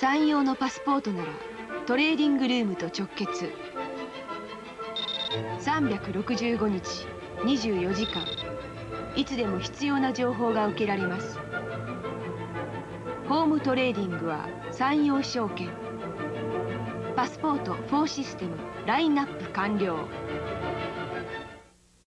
三洋のパスポートならトレーディングルームと直結。365日24時間いつでも必要な情報が受けられます。ホームトレーディングは三洋証券。パスポート4システムラインナップ完了。